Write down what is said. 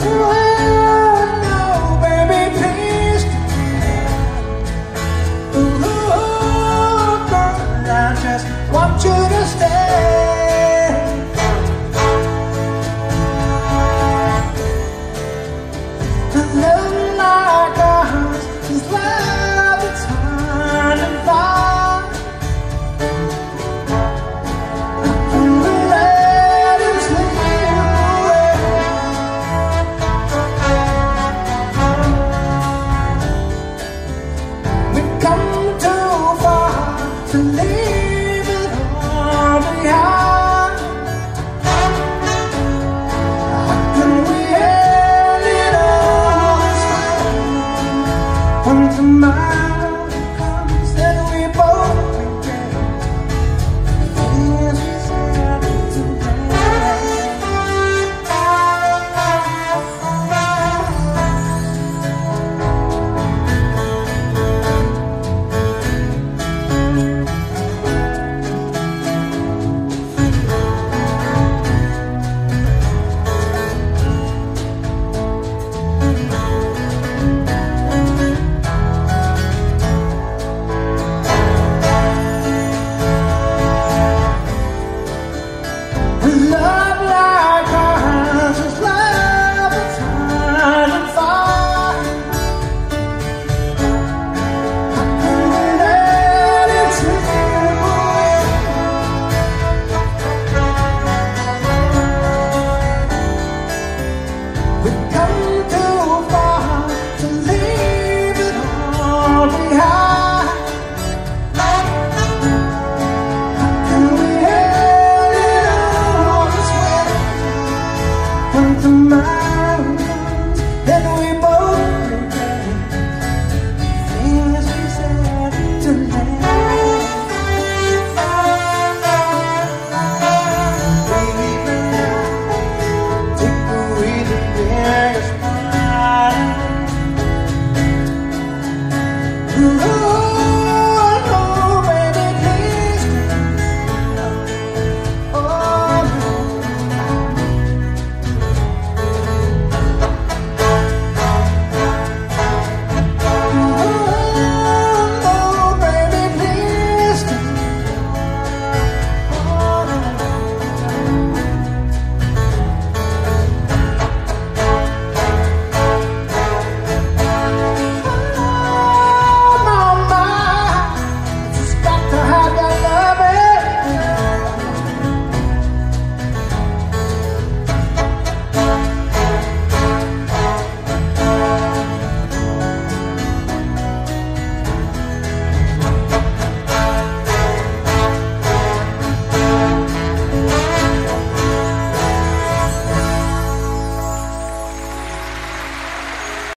to mind that we both regret Things we said tonight take the